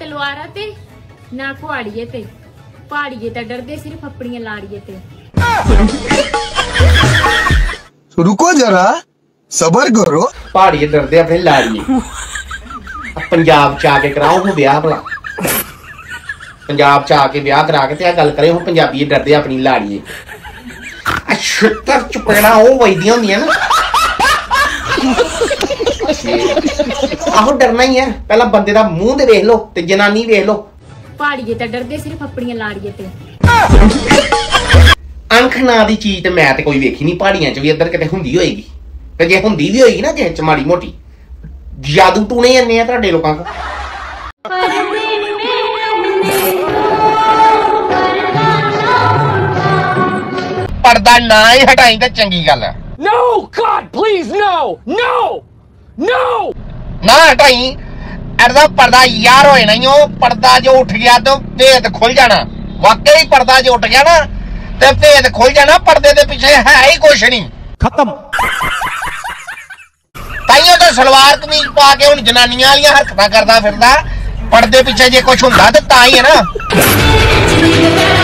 तलवारा ना कुआड़िए पहाड़िए ते सिर्फ़ अपनी लाड़िए रुको जरा सबर करो पहाड़िए डरदे अपने लाड़िए पंजाब च कराओ हूँ ब्याह भला पंजाब च ब्याह करा के ते गल करे हूँ पंजाबी डरदे अपनी लाड़िए छुट्टर चुपड़ा वो वजदियाँ होंदियाँ ना ਨਾ ਆਹੋ ਡਰਨਾ ਹੀ ਹੈ ਪਹਿਲਾਂ ਬੰਦੇ ਦਾ ਮੂੰਹ ਤੇ ਵੇਖ ਲਓ ਤੇ ਜਨਾਨੀ ਵੇਖ ਲਓ ਪਹਾੜੀਏ ਤਾਂ ਡਰਦੇ ਸਿਰਫ ਆਪਣੀਆਂ ਲਾੜੀਏ ਤੇ ਅੰਖ ਨਾਂ ਦੀ ਚੀਜ਼ ਤੇ ਮੈਂ ਤੇ ਕੋਈ ਵੇਖੀ ਨਹੀਂ ਪਹਾੜੀਆਂ 'ਚ ਵੀ ਇੱਧਰ ਕਿਤੇ ਹੁੰਦੀ ਹੋਏਗੀ ਤੇ ਜੇ ਹੁੰਦੀ ਵੀ ਹੋਏਗੀ ਨਾ ਕਿਸੇ 'ਚ ਮਾੜੀ ਮੋਟੀ ਜਾਦੂ ਟੂਣੇ ਜੰਨੇ ਆ ਤੁਹਾਡੇ ਲੋਕਾਂ ਕੋ ਪਰਦਾ ਨਾ ਹੀ ਹਟਾਈ ਤਾਂ ਚੰਗੀ ਗੱਲ ਹੈ No! God, please, no! No! No! ਨਾ ना हटाई अरदा पर्दा यार होए नहीं पर्दा जो उठ गया तो भेद खुल जाना वाकई पर्दा जो उठ गया ना तो भेद खुल जाना पर्दे के पीछे है ही कुछ नहीं खत्म ताइयों तो सलवार कमीज पा के हूँ जनानिया वाली हरकत करता फिर पर्दे पिछे जे कुछ हों ही है ना